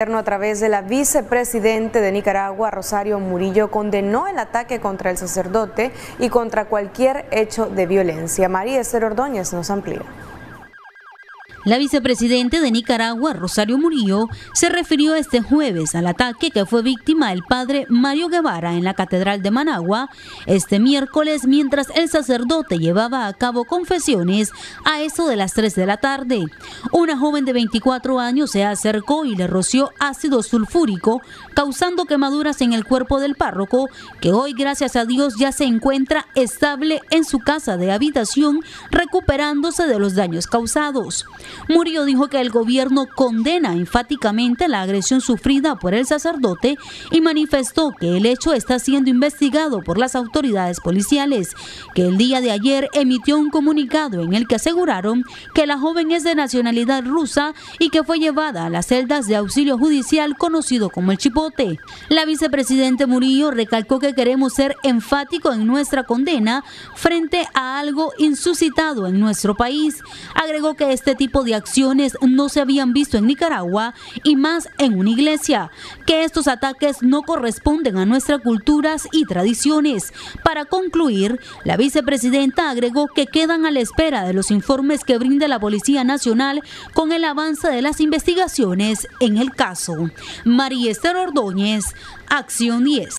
A través de la vicepresidente de Nicaragua, Rosario Murillo, condenó el ataque contra el sacerdote y contra cualquier hecho de violencia. María Esther Ordóñez nos amplía. La vicepresidente de Nicaragua, Rosario Murillo, se refirió este jueves al ataque que fue víctima el padre Mario Guevara en la Catedral de Managua este miércoles mientras el sacerdote llevaba a cabo confesiones a eso de las 3 de la tarde. Una joven de 24 años se acercó y le roció ácido sulfúrico, causando quemaduras en el cuerpo del párroco, que hoy, gracias a Dios, ya se encuentra estable en su casa de habitación, recuperándose de los daños causados. Murillo dijo que el gobierno condena enfáticamente la agresión sufrida por el sacerdote y manifestó que el hecho está siendo investigado por las autoridades policiales, que el día de ayer emitió un comunicado en el que aseguraron que la joven es de nacionalidad rusa y que fue llevada a las celdas de auxilio judicial conocido como el Chipote. La vicepresidente Murillo recalcó que queremos ser enfáticos en nuestra condena frente a algo insuscitado en nuestro país. Agregó que este de acciones no se habían visto en Nicaragua y más en una iglesia, que estos ataques no corresponden a nuestras culturas y tradiciones. Para concluir, la vicepresidenta agregó que quedan a la espera de los informes que brinde la Policía Nacional con el avance de las investigaciones en el caso. María Esther Ordóñez, Acción 10.